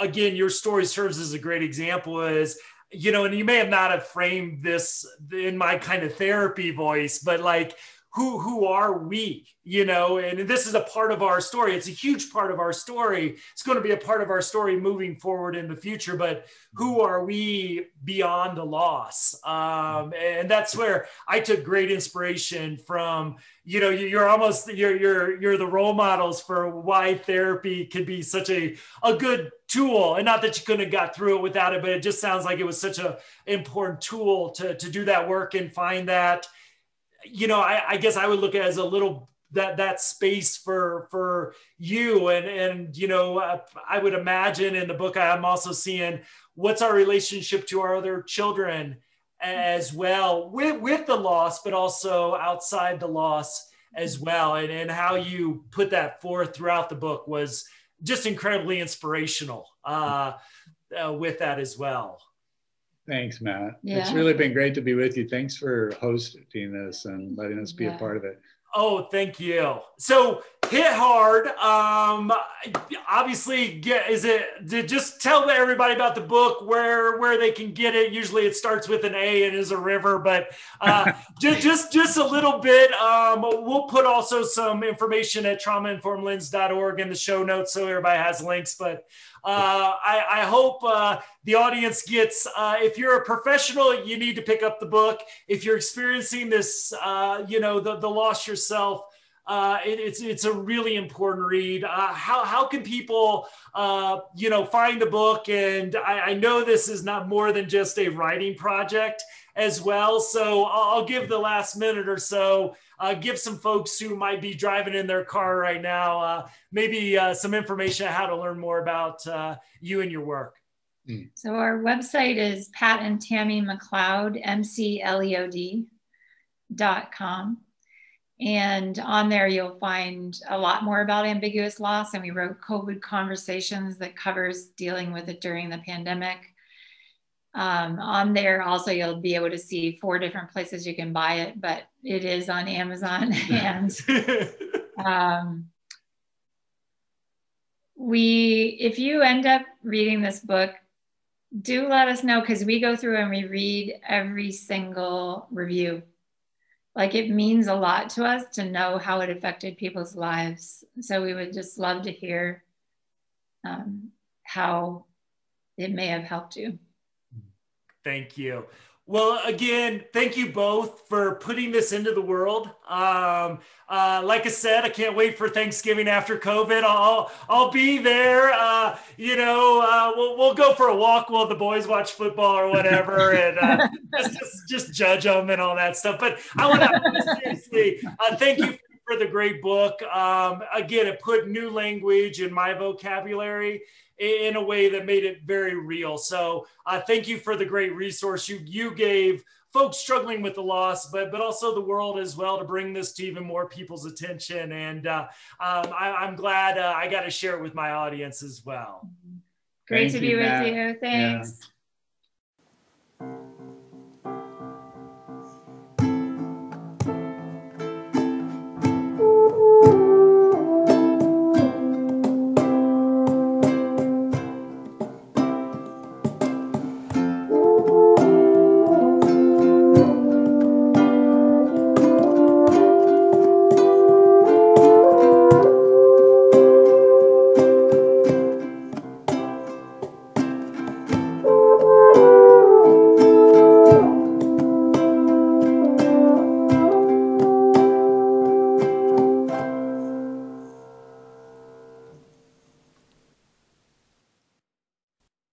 again your story serves as a great example as you know, and you may have not have framed this in my kind of therapy voice, but like who who are we you know? And this is a part of our story. It's a huge part of our story. It's going to be a part of our story moving forward in the future but who are we beyond the loss? Um, and that's where i took great inspiration from you know you're almost you're you're you're the role models for why therapy could be such a a good tool. And not that you couldn't have got through it without it but it just sounds like it was such a important tool to to do that work and find that you know, I, I guess I would look at as a little that that space for for you. And and you know uh, i would imagine in the book i'm also seeing what's our relationship to our other children as well with with the loss but also outside the loss as well. And and how you put that forth throughout the book was just incredibly inspirational uh, uh with that as well Thanks, Matt. Yeah. It's really been great to be with you. Thanks for hosting this and letting us be yeah. a part of it. Oh, thank you. So, hit hard. Um, obviously, get, is it just tell everybody about the book where where they can get it. Usually, it starts with an A and is a river, but uh, just just just a little bit. Um, we'll put also some information at traumainformedlens.org in the show notes so everybody has links. But uh, I, I, hope uh, the audience gets. Uh, if you're a professional, you need to pick up the book. If you're experiencing this, uh, you know, the the loss yourself uh, it, it's it's a really important read. Uh, how how can people uh, you know find the book? And I, I, know this is not more than just a writing project as well. So I'll, give the last minute or so. Uh, give some folks who might be driving in their car right now uh, maybe uh, some information on how to learn more about you and your work. Hmm. So our website is Pat and Tammy McLeod, M C L E O D dot com. And on there, you'll find a lot more about ambiguous loss. And we wrote COVID conversations that covers dealing with it during the pandemic. Um, on there, also, you'll be able to see four different places you can buy it, but it is on Amazon. and um, we, if you end up reading this book, do let us know because we go through and we read every single review like it means a lot to us to know how it affected people's lives. So we would just love to hear um, how it may have helped you. Thank you. Well, again, thank you both for putting this into the world. Um, uh, like I said, I can't wait for Thanksgiving after COVID. I'll I'll be there. Uh, you know, uh, we'll, we'll go for a walk while the boys watch football or whatever, and uh, just, just, just judge them and all that stuff. But I want to seriously uh, thank you for the great book. Um, again, it put new language in my vocabulary in a way that made it very real. So uh, thank you for the great resource you you gave folks struggling with the loss, but but also the world as well to bring this to even more people's attention. And uh, um, I, am glad uh, I got to share it with my audience as well. Great Thank to be you, with Matt. you. Thanks. Yeah.